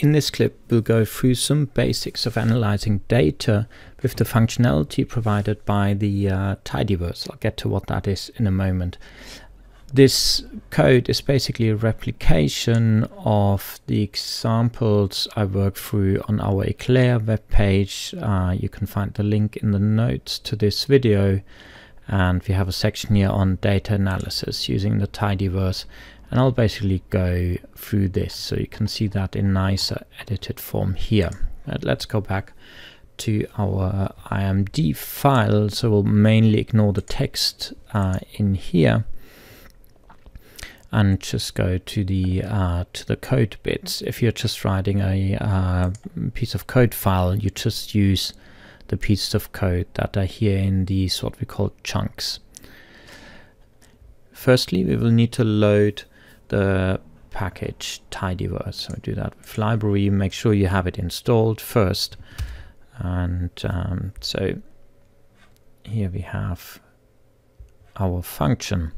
In this clip, we'll go through some basics of analyzing data with the functionality provided by the uh, tidyverse. I'll get to what that is in a moment. This code is basically a replication of the examples I worked through on our Eclair webpage. Uh, you can find the link in the notes to this video. And we have a section here on data analysis using the tidyverse and I'll basically go through this so you can see that in nicer edited form here. But let's go back to our Rmd file. So we'll mainly ignore the text uh, in here and just go to the uh, to the code bits. If you're just writing a uh, piece of code file, you just use the pieces of code that are here in these what we call chunks. Firstly, we will need to load the package tidyverse. So do that with library, make sure you have it installed first. And um, so here we have our function.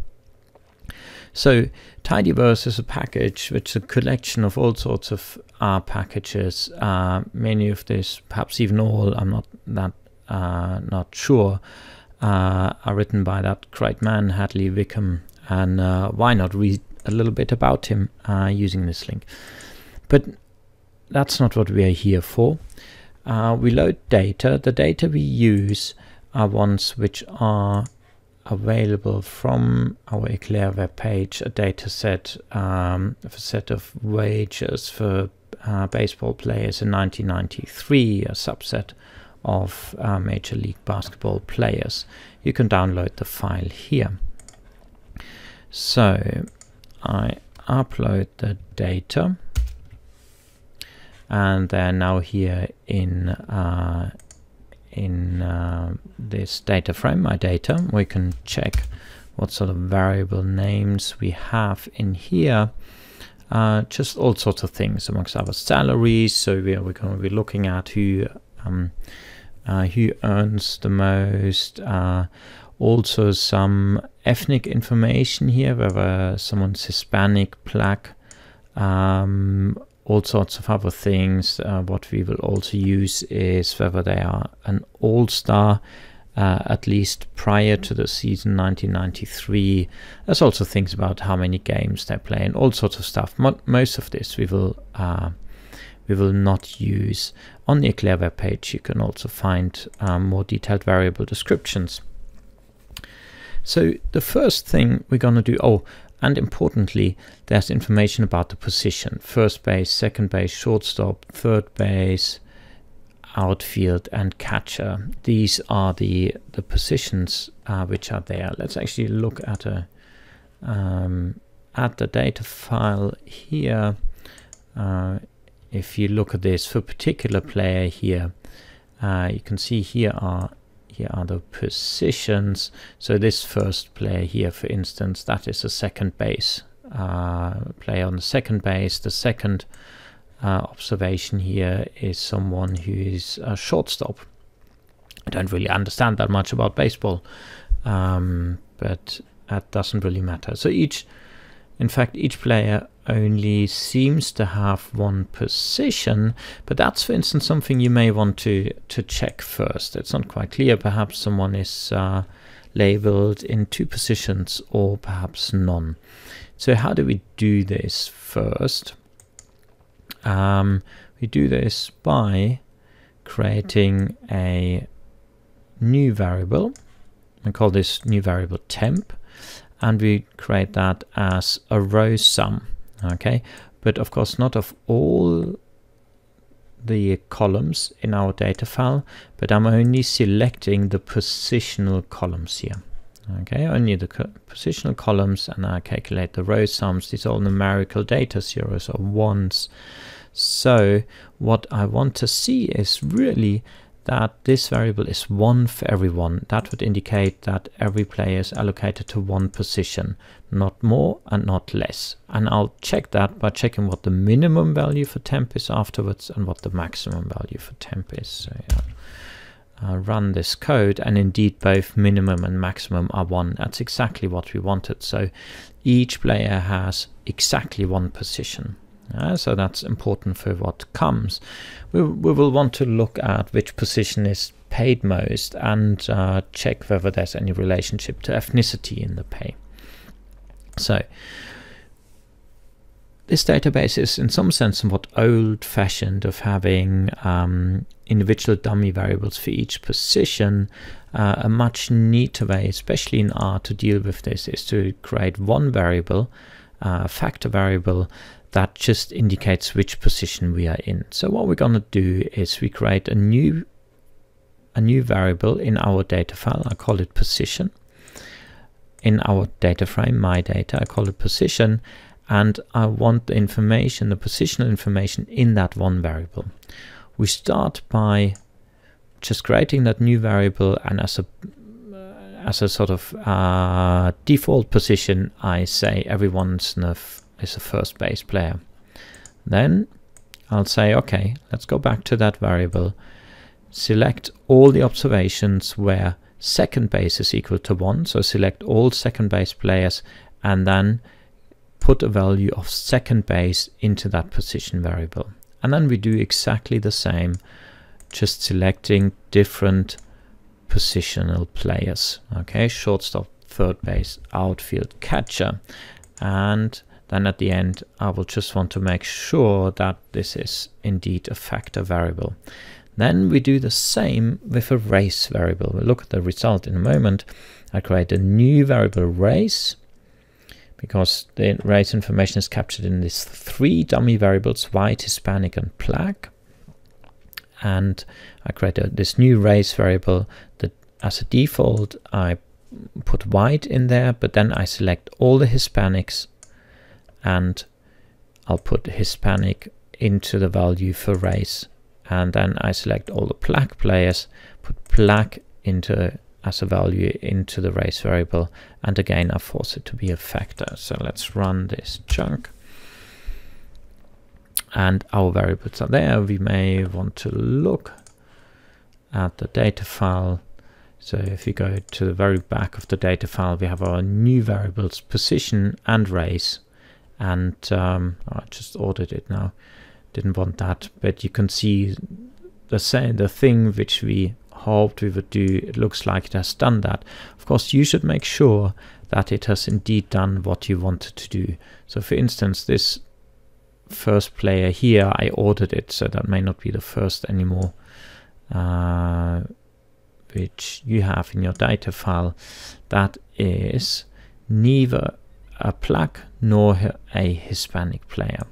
So tidyverse is a package which is a collection of all sorts of R packages. Uh, many of these, perhaps even all, I'm not that uh, not sure, uh, are written by that great man Hadley Wickham. And uh, why not read a little bit about him uh, using this link. But that's not what we are here for. Uh, we load data. The data we use are ones which are available from our Eclair web page, a data set, um, a set of wages for uh, baseball players in 1993, a subset of uh, Major League Basketball players. You can download the file here. So I upload the data and then now here in uh, in uh, this data frame, my data, we can check what sort of variable names we have in here. Uh, just all sorts of things amongst our salaries. So we are, we're going to be looking at who um, uh, who earns the most, uh, also some ethnic information here, whether someone's Hispanic, black, um, all sorts of other things. Uh, what we will also use is whether they are an all-star, uh, at least prior to the season 1993. There's also things about how many games they play and all sorts of stuff. Mo most of this we will uh, we will not use. On the Eclair web page you can also find um, more detailed variable descriptions. So the first thing we're going to do, oh, and importantly, there's information about the position. First base, second base, shortstop, third base, outfield and catcher. These are the, the positions uh, which are there. Let's actually look at a um, at the data file here. Uh, if you look at this for particular player here, uh, you can see here are here are the positions. So this first player here, for instance, that is a second base uh, player on the second base. The second uh, observation here is someone who is a shortstop. I don't really understand that much about baseball, um, but that doesn't really matter. So each, in fact, each player only seems to have one position, but that's, for instance, something you may want to, to check first. It's not quite clear. Perhaps someone is uh, labeled in two positions or perhaps none. So how do we do this first? Um, we do this by creating a new variable. I call this new variable temp and we create that as a row sum okay? But of course not of all the columns in our data file but I'm only selecting the positional columns here okay? Only the co positional columns and I calculate the row sums. These are all numerical data zeros or ones. So what I want to see is really that this variable is one for everyone. That would indicate that every player is allocated to one position, not more and not less. And I'll check that by checking what the minimum value for temp is afterwards and what the maximum value for temp is. So yeah, run this code and indeed both minimum and maximum are one. That's exactly what we wanted. So each player has exactly one position. Uh, so that's important for what comes. We, we will want to look at which position is paid most and uh, check whether there's any relationship to ethnicity in the pay. So this database is in some sense somewhat old-fashioned of having um, individual dummy variables for each position. Uh, a much neater way, especially in R, to deal with this is to create one variable, uh, a factor variable, that just indicates which position we are in. So what we're going to do is we create a new a new variable in our data file. I call it position. In our data frame, my data, I call it position, and I want the information, the positional information in that one variable. We start by just creating that new variable and as a as a sort of uh, default position I say everyone's is a first base player. Then I'll say okay let's go back to that variable select all the observations where second base is equal to 1 so select all second base players and then put a value of second base into that position variable. And then we do exactly the same, just selecting different positional players. Okay, shortstop, third base, outfield, catcher. And then at the end, I will just want to make sure that this is indeed a factor variable. Then we do the same with a race variable. We'll look at the result in a moment. I create a new variable race because the race information is captured in these three dummy variables, white, Hispanic, and black. And I create a, this new race variable that as a default, I put white in there, but then I select all the Hispanics and I'll put Hispanic into the value for race. And then I select all the black players, put black into as a value into the race variable. And again I force it to be a factor. So let's run this chunk. And our variables are there. We may want to look at the data file. So if you go to the very back of the data file we have our new variables position and race and um, I just ordered it now didn't want that but you can see the same the thing which we hoped we would do, it looks like it has done that. Of course, you should make sure that it has indeed done what you wanted to do. So for instance, this first player here, I ordered it, so that may not be the first anymore, uh, which you have in your data file. That is neither a black nor a Hispanic player.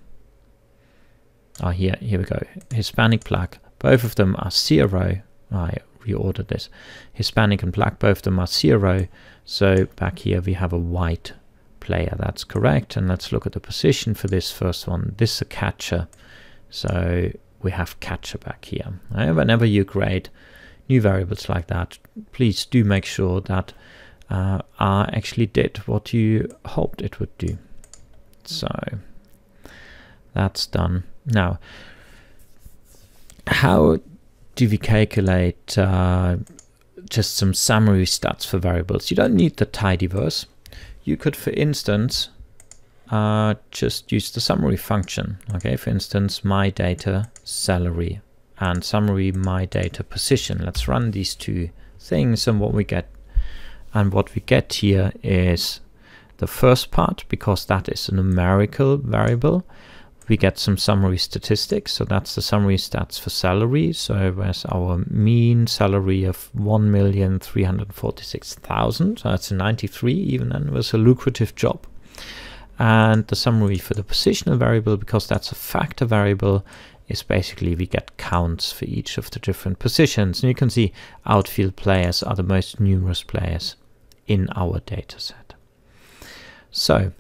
Oh, here, here we go. Hispanic black. Both of them are zero. I reordered this. Hispanic and black, both of them are zero. So back here we have a white player. That's correct. And let's look at the position for this first one. This is a catcher. So we have catcher back here. Right? Whenever you create new variables like that, please do make sure that uh, actually did what you hoped it would do. So that's done. Now, how do we calculate uh, just some summary stats for variables? You don't need the tidyverse. You could, for instance, uh, just use the summary function. Okay, for instance, my data salary and summary my data position. Let's run these two things and what we get and what we get here is the first part because that is a numerical variable we get some summary statistics. So that's the summary stats for salary. So there's our mean salary of 1,346,000. So that's a 93 even and it was a lucrative job. And the summary for the positional variable, because that's a factor variable, is basically we get counts for each of the different positions. And you can see outfield players are the most numerous players in our data set. So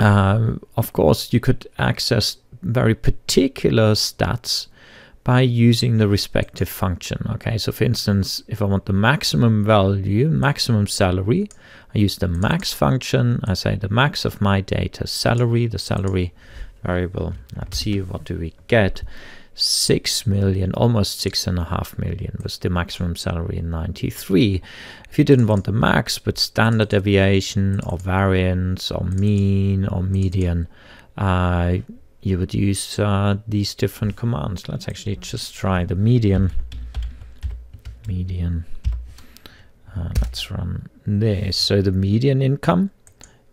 uh, of course, you could access very particular stats by using the respective function. Okay, so for instance, if I want the maximum value, maximum salary, I use the max function. I say the max of my data salary, the salary variable. Let's see what do we get. 6 million, almost six and a half million was the maximum salary in 93. If you didn't want the max, but standard deviation or variance or mean or median, uh, you would use uh, these different commands. Let's actually just try the median. Median. Uh, let's run this. So the median income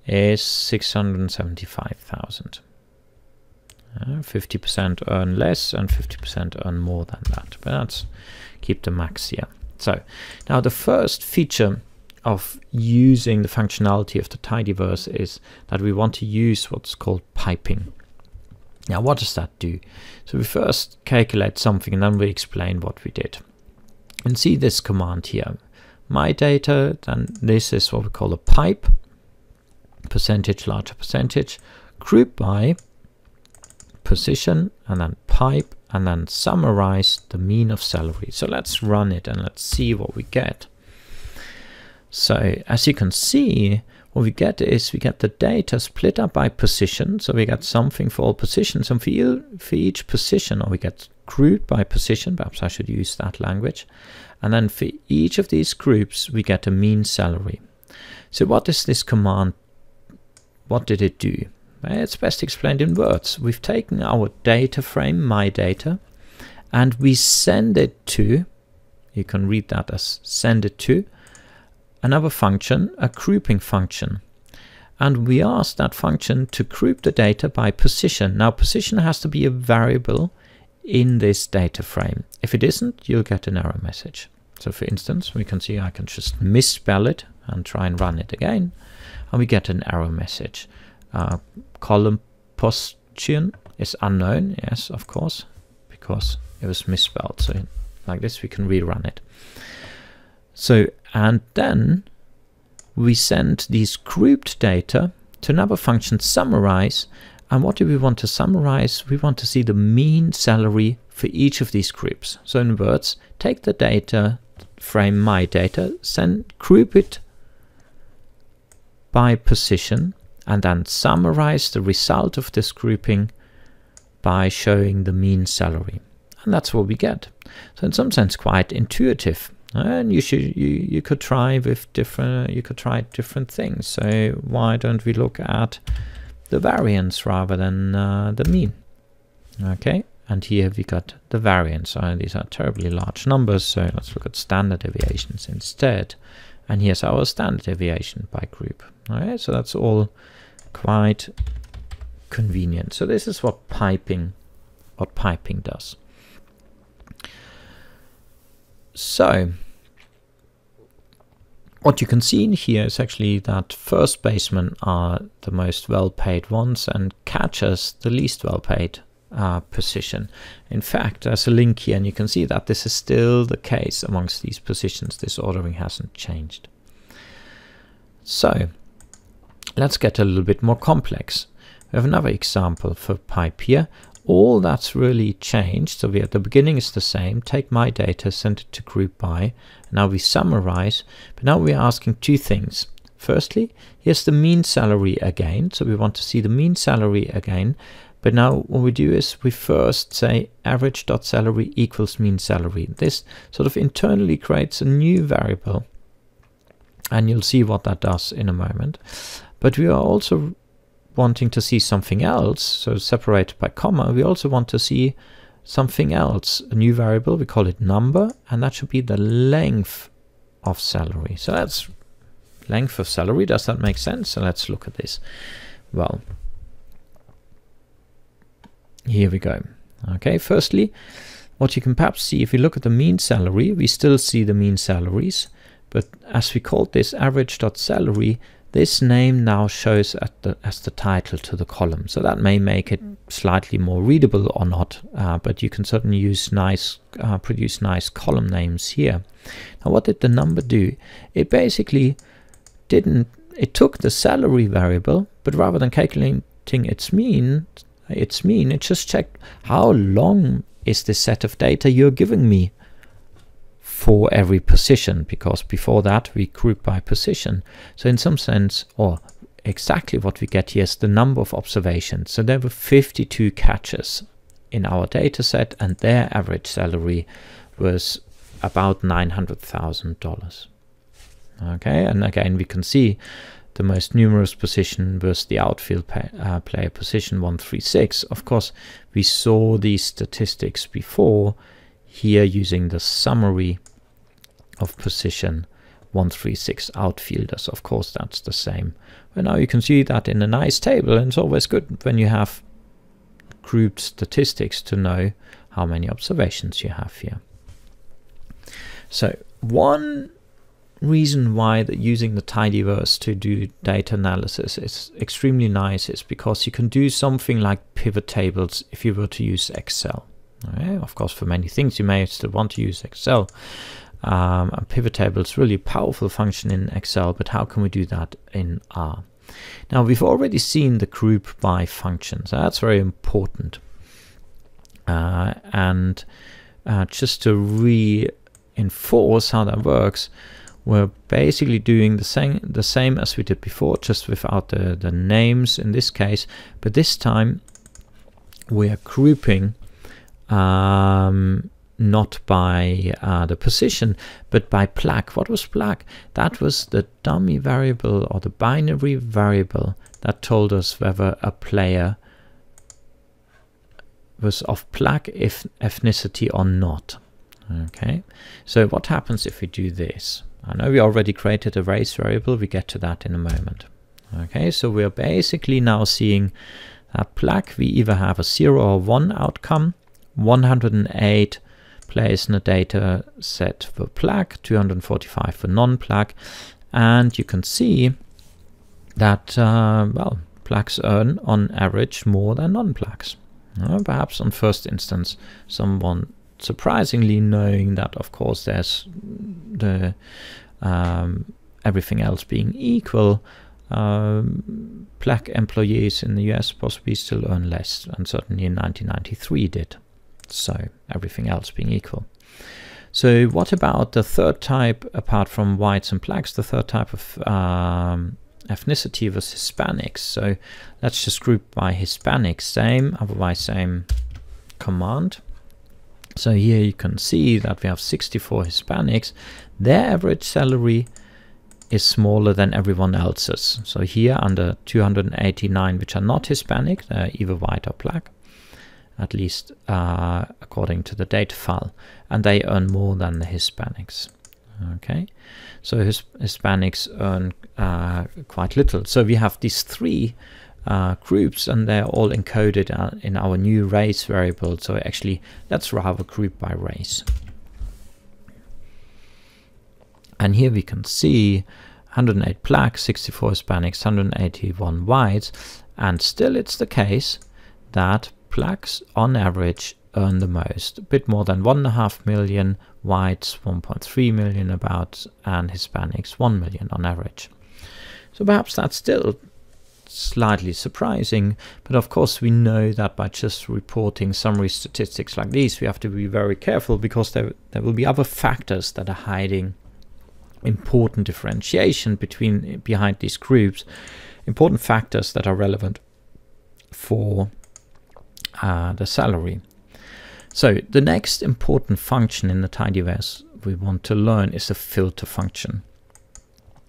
is 675,000. 50% uh, earn less and 50% earn more than that. But let's keep the max here. So now the first feature of using the functionality of the tidyverse is that we want to use what's called piping. Now, what does that do? So we first calculate something and then we explain what we did. And see this command here. My data, then this is what we call a pipe, percentage larger percentage, group by position, and then pipe, and then summarize the mean of salary. So let's run it and let's see what we get. So as you can see, what we get is we get the data split up by position. So we get something for all positions and for, for each position, or we get grouped by position. Perhaps I should use that language. And then for each of these groups, we get a mean salary. So what is this command? What did it do? It's best explained in words. We've taken our data frame, my data, and we send it to, you can read that as send it to, another function, a grouping function. And we ask that function to group the data by position. Now position has to be a variable in this data frame. If it isn't, you'll get an error message. So for instance, we can see I can just misspell it and try and run it again. And we get an error message. Uh, column position is unknown, yes, of course, because it was misspelled. So like this, we can rerun it. So, and then we send these grouped data to another function summarize. And what do we want to summarize? We want to see the mean salary for each of these groups. So in words, take the data frame my data, send group it by position, and then summarize the result of this grouping by showing the mean salary. And that's what we get. So in some sense quite intuitive. And you should you you could try with different you could try different things. So why don't we look at the variance rather than uh, the mean? Okay and here we got the variance. So these are terribly large numbers so let's look at standard deviations instead. And here's our standard deviation by group. Okay so that's all quite convenient so this is what piping what piping does so, what you can see in here is actually that first basemen are the most well-paid ones and catchers the least well-paid uh, position. In fact, there's a link here and you can see that this is still the case amongst these positions. This ordering hasn't changed. So, let's get a little bit more complex. We have another example for pipe here all that's really changed. So we at the beginning is the same. Take my data, send it to group by. Now we summarize, but now we're asking two things. Firstly, here's the mean salary again. So we want to see the mean salary again. But now what we do is we first say average dot salary equals mean salary. This sort of internally creates a new variable. And you'll see what that does in a moment. But we are also wanting to see something else, so separated by comma, we also want to see something else, a new variable, we call it number, and that should be the length of salary. So that's length of salary, does that make sense? So let's look at this. Well, here we go. Okay, firstly, what you can perhaps see, if you look at the mean salary, we still see the mean salaries, but as we called this average.salary, this name now shows the, as the title to the column, so that may make it slightly more readable or not, uh, but you can certainly use nice, uh, produce nice column names here. Now what did the number do? It basically didn't, it took the salary variable, but rather than calculating its mean, its mean, it just checked how long is this set of data you're giving me for every position because before that we group by position. So in some sense, or exactly what we get here is the number of observations. So there were 52 catches in our data set and their average salary was about $900,000. Okay, and again we can see the most numerous position was the outfield pay, uh, player position 136. Of course, we saw these statistics before here using the summary of position 136 outfielders. Of course, that's the same. But now you can see that in a nice table, and it's always good when you have grouped statistics to know how many observations you have here. So one reason why that using the tidyverse to do data analysis is extremely nice is because you can do something like pivot tables if you were to use Excel. Okay? Of course, for many things you may still want to use Excel. Um, pivot table is really a powerful function in Excel, but how can we do that in R? Now we've already seen the group by function, so That's very important. Uh, and uh, just to reinforce how that works, we're basically doing the same the same as we did before, just without the, the names in this case. But this time we are grouping um, not by uh, the position, but by black. What was black? That was the dummy variable or the binary variable that told us whether a player was of black if ethnicity or not. Okay, so what happens if we do this? I know we already created a race variable, we get to that in a moment. Okay, so we're basically now seeing a black. We either have a 0 or 1 outcome, 108 players in the data set for black, 245 for non-black, and you can see that, uh, well, blacks earn on average more than non-blacks. Uh, perhaps on first instance, someone surprisingly knowing that, of course, there's the um, everything else being equal, um, employees in the US possibly still earn less, and certainly in 1993 did so everything else being equal. So what about the third type, apart from whites and blacks, the third type of um, ethnicity was Hispanics. So let's just group by Hispanics, same, otherwise same command. So here you can see that we have 64 Hispanics. Their average salary is smaller than everyone else's. So here under 289, which are not Hispanic, they're either white or black at least uh, according to the data file, and they earn more than the Hispanics. Okay, so his, Hispanics earn uh, quite little. So we have these three uh, groups, and they're all encoded uh, in our new race variable. So actually, let's a group by race. And here we can see 108 blacks, 64 Hispanics, 181 whites, and still it's the case that blacks on average earn the most, a bit more than 1.5 million, whites 1.3 million about, and Hispanics 1 million on average. So perhaps that's still slightly surprising, but of course we know that by just reporting summary statistics like these, we have to be very careful because there, there will be other factors that are hiding important differentiation between behind these groups, important factors that are relevant for uh, the salary. So the next important function in the tidyverse we want to learn is the filter function.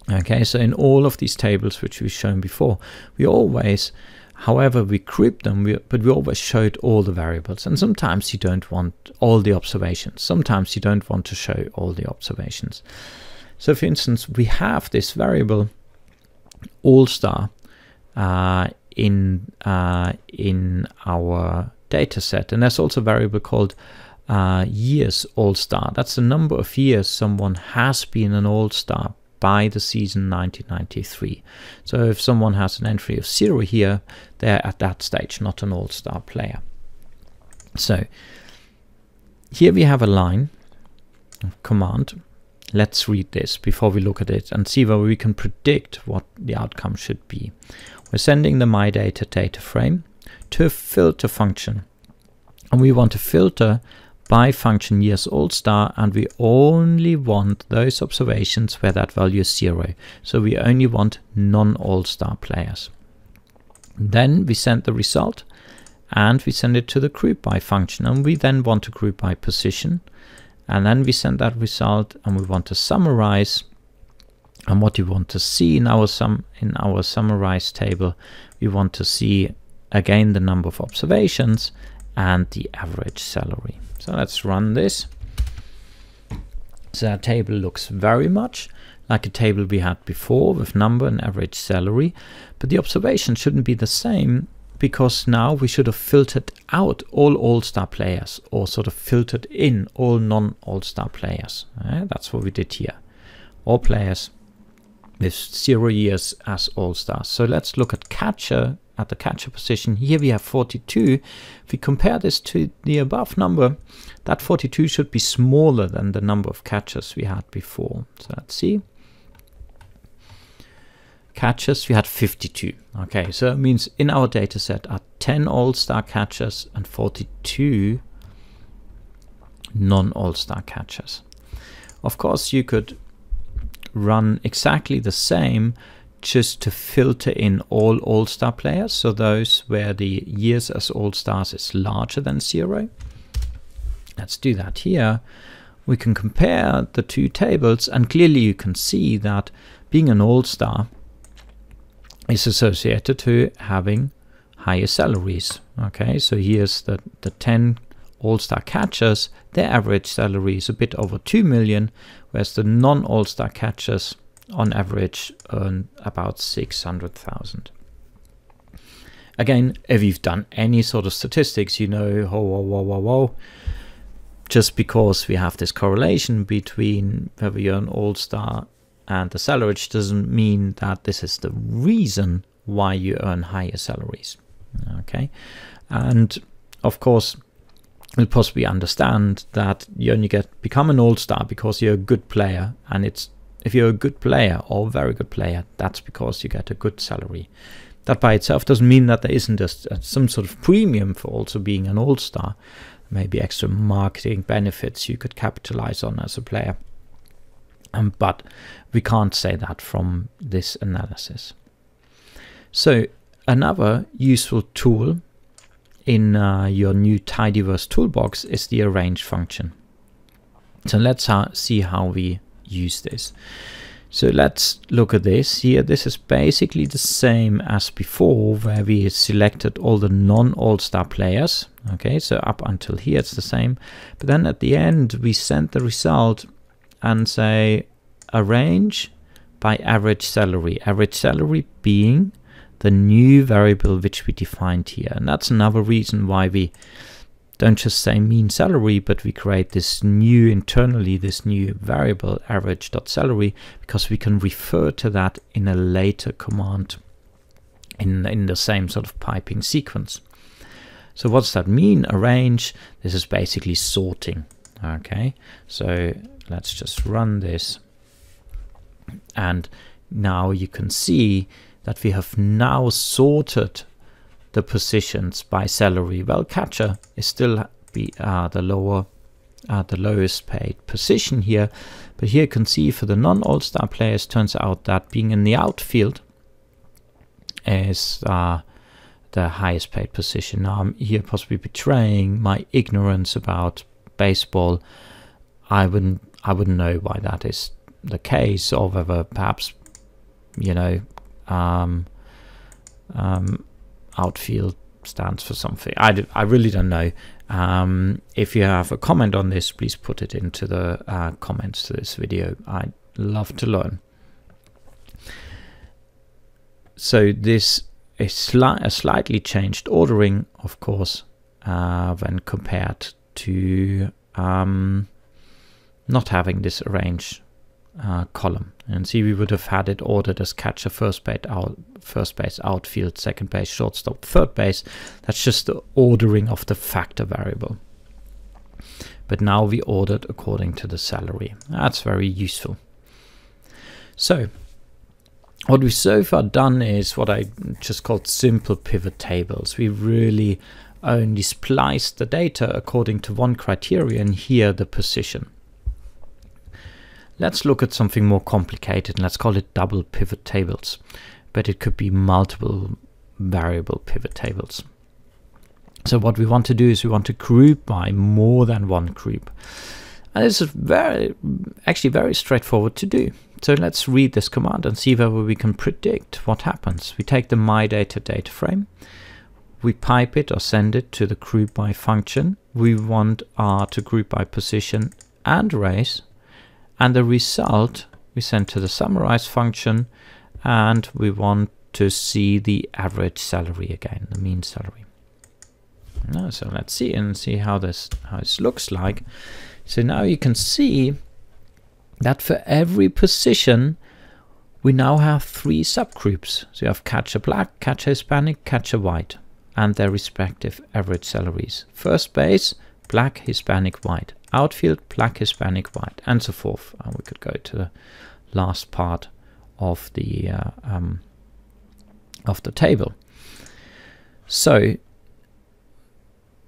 Okay, so in all of these tables which we've shown before, we always, however we group them, we, but we always showed all the variables. And sometimes you don't want all the observations. Sometimes you don't want to show all the observations. So for instance, we have this variable all-star uh, in uh, in our data set. And there's also a variable called uh, years all-star. That's the number of years someone has been an all-star by the season 1993. So if someone has an entry of zero here, they're at that stage not an all-star player. So here we have a line command. Let's read this before we look at it and see whether we can predict what the outcome should be. We're sending the MyData data frame to a filter function. And we want to filter by function years all-star and we only want those observations where that value is zero. So we only want non-all star players. Then we send the result and we send it to the group by function and we then want to group by position and then we send that result and we want to summarize And what you want to see in our sum in our summarized table, we want to see again the number of observations and the average salary. So let's run this. So our table looks very much like a table we had before with number and average salary, but the observation shouldn't be the same because now we should have filtered out all all-star players or sort of filtered in all non-all-star players. Uh, that's what we did here. All players with zero years as all-stars. So let's look at catcher at the catcher position. Here we have 42. If we compare this to the above number, that 42 should be smaller than the number of catchers we had before. So let's see catchers, we had 52. Okay, so it means in our data set are 10 all-star catchers and 42 non-all-star catchers. Of course, you could run exactly the same just to filter in all all-star players, so those where the years as all-stars is larger than zero. Let's do that here. We can compare the two tables and clearly you can see that being an all-star is associated to having higher salaries. Okay, so here's the, the 10 all-star catchers, their average salary is a bit over 2 million, whereas the non-all-star catchers on average earn about 600,000. Again, if you've done any sort of statistics, you know, whoa, whoa, whoa, whoa, whoa, just because we have this correlation between whether you're an all-star and the salary doesn't mean that this is the reason why you earn higher salaries. Okay, and of course, you'll possibly understand that you only get become an all-star because you're a good player, and it's if you're a good player or very good player, that's because you get a good salary. That by itself doesn't mean that there isn't a, some sort of premium for also being an all-star. Maybe extra marketing benefits you could capitalize on as a player. Um, but we can't say that from this analysis. So another useful tool in uh, your new tidyverse toolbox is the arrange function. So let's see how we use this. So let's look at this here. This is basically the same as before where we selected all the non all-star players. Okay, so up until here it's the same. But then at the end we send the result and say arrange by average salary. Average salary being the new variable which we defined here. And that's another reason why we don't just say mean salary, but we create this new internally, this new variable average.salary, because we can refer to that in a later command in, in the same sort of piping sequence. So what does that mean? Arrange, this is basically sorting. Okay, so let's just run this and now you can see that we have now sorted the positions by salary. Well, catcher is still be uh, the lower, uh, the lowest paid position here, but here you can see for the non-all-star players, turns out that being in the outfield is uh, the highest paid position. Now I'm here possibly betraying my ignorance about baseball. I wouldn't, I wouldn't know why that is the case or whether perhaps you know um, um, outfield stands for something. I, I really don't know. Um, if you have a comment on this, please put it into the uh, comments to this video. I'd love to learn. So this is sli a slightly changed ordering, of course, uh, when compared to um, not having this arranged uh, column. And see, we would have had it ordered as catcher, first base, out, first base, outfield, second base, shortstop, third base. That's just the ordering of the factor variable. But now we ordered according to the salary. That's very useful. So, what we've so far done is what I just called simple pivot tables. We really only spliced the data according to one criterion, here the position. Let's look at something more complicated and let's call it double pivot tables, but it could be multiple variable pivot tables. So what we want to do is we want to group by more than one group. And this is very, actually very straightforward to do. So let's read this command and see whether we can predict what happens. We take the my data data frame, we pipe it or send it to the group by function. We want R to group by position and race, and the result we send to the summarize function, and we want to see the average salary again, the mean salary. Now, so let's see and see how this how this looks like. So now you can see that for every position, we now have three subgroups. So you have catcher black, catcher Hispanic, catcher white, and their respective average salaries. First base, black, Hispanic, white. Outfield, black, Hispanic, white, and so forth. And we could go to the last part of the uh, um, of the table. So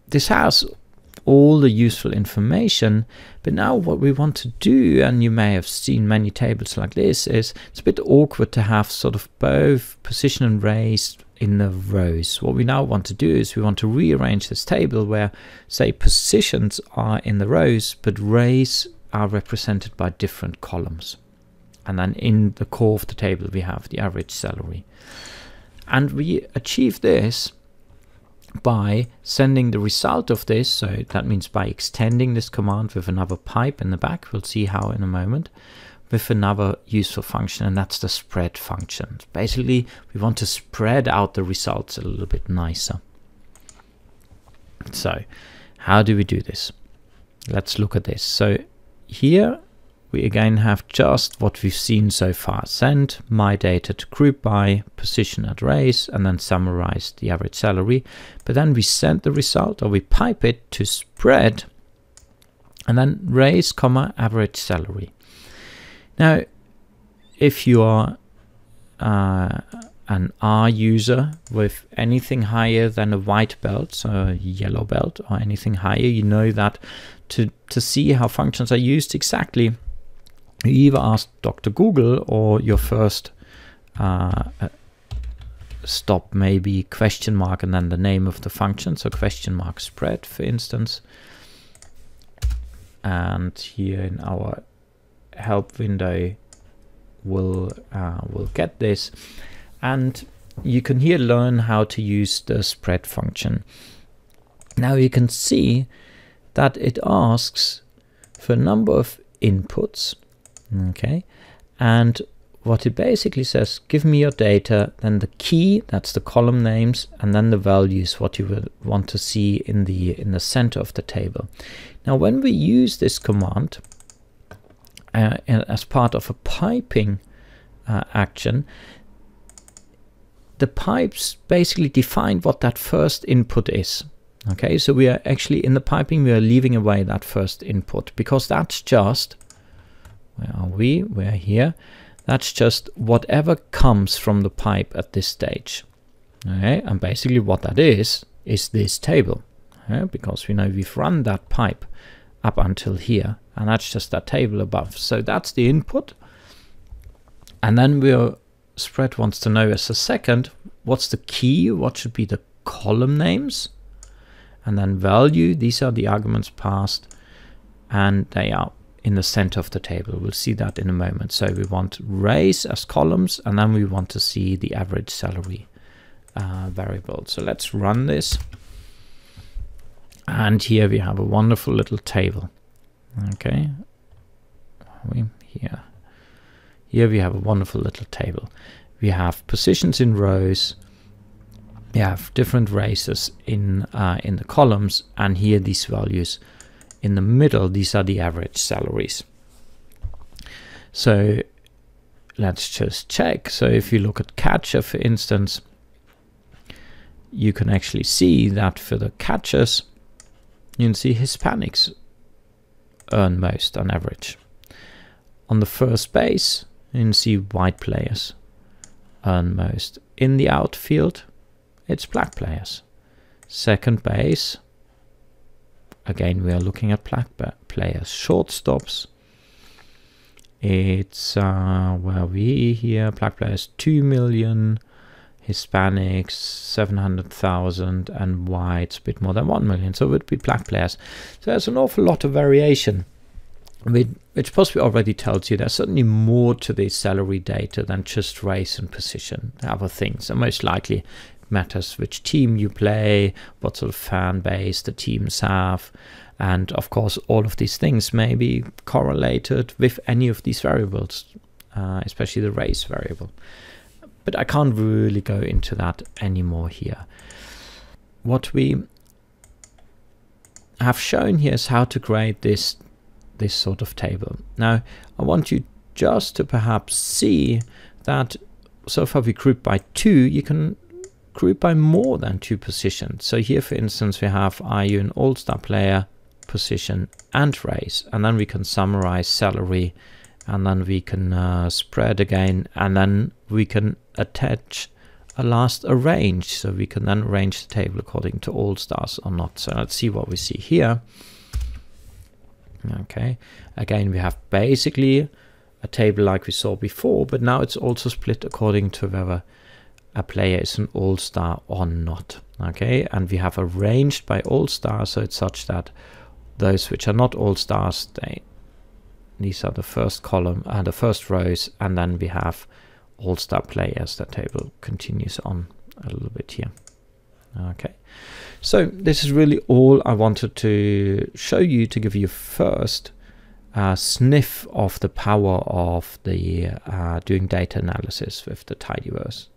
this has all the useful information. But now what we want to do, and you may have seen many tables like this, is it's a bit awkward to have sort of both position and race in the rows. What we now want to do is we want to rearrange this table where, say, positions are in the rows, but rays are represented by different columns. And then in the core of the table, we have the average salary. And we achieve this by sending the result of this, so that means by extending this command with another pipe in the back, we'll see how in a moment, with another useful function, and that's the spread function. Basically, we want to spread out the results a little bit nicer. So, how do we do this? Let's look at this. So here we again have just what we've seen so far. Send my data to group by, position at race, and then summarize the average salary. But then we send the result or we pipe it to spread and then race, comma, average salary. Now, if you are uh, an R user with anything higher than a white belt, so a yellow belt or anything higher, you know that to, to see how functions are used exactly, you either ask Dr. Google or your first uh, stop maybe question mark and then the name of the function. So question mark spread, for instance. And here in our help window, we'll, uh, we'll get this. And you can here learn how to use the spread function. Now you can see that it asks for a number of inputs Okay, and what it basically says, give me your data, then the key, that's the column names, and then the values, what you will want to see in the in the center of the table. Now, when we use this command uh, as part of a piping uh, action, the pipes basically define what that first input is. Okay, so we are actually in the piping, we are leaving away that first input because that's just where are we? We're here. That's just whatever comes from the pipe at this stage. Okay, and basically what that is, is this table. Okay? Because we know we've run that pipe up until here, and that's just that table above. So that's the input. And then we'll spread wants to know as a second, what's the key? What should be the column names? And then value, these are the arguments passed, and they are in the center of the table. We'll see that in a moment. So we want race as columns, and then we want to see the average salary uh, variable. So let's run this. And here we have a wonderful little table. Okay, we here. Here we have a wonderful little table. We have positions in rows. We have different races in uh, in the columns, and here these values in the middle, these are the average salaries. So let's just check. So if you look at catcher, for instance, you can actually see that for the catchers, you can see Hispanics earn most on average. On the first base, you can see white players earn most. In the outfield, it's black players. Second base, again we are looking at black players shortstops it's uh, where we here black players 2 million hispanics 700,000 and whites a bit more than 1 million so it would be black players so there's an awful lot of variation which possibly already tells you there's certainly more to the salary data than just race and position, other things. And most likely matters which team you play, what sort of fan base the teams have. And of course, all of these things may be correlated with any of these variables, uh, especially the race variable. But I can't really go into that anymore here. What we have shown here is how to create this this sort of table. Now, I want you just to perhaps see that so far we group by two, you can group by more than two positions. So here, for instance, we have are you an all-star player, position, and race, and then we can summarize salary, and then we can uh, spread again, and then we can attach a last arrange. So we can then arrange the table according to all stars or not. So let's see what we see here. Okay, again, we have basically a table like we saw before, but now it's also split according to whether a player is an all-star or not. Okay, and we have arranged by all stars so it's such that those which are not all-stars, they these are the first column and uh, the first rows, and then we have all-star players. The table continues on a little bit here. Okay, so this is really all I wanted to show you to give you first sniff of the power of the uh, doing data analysis with the tidyverse.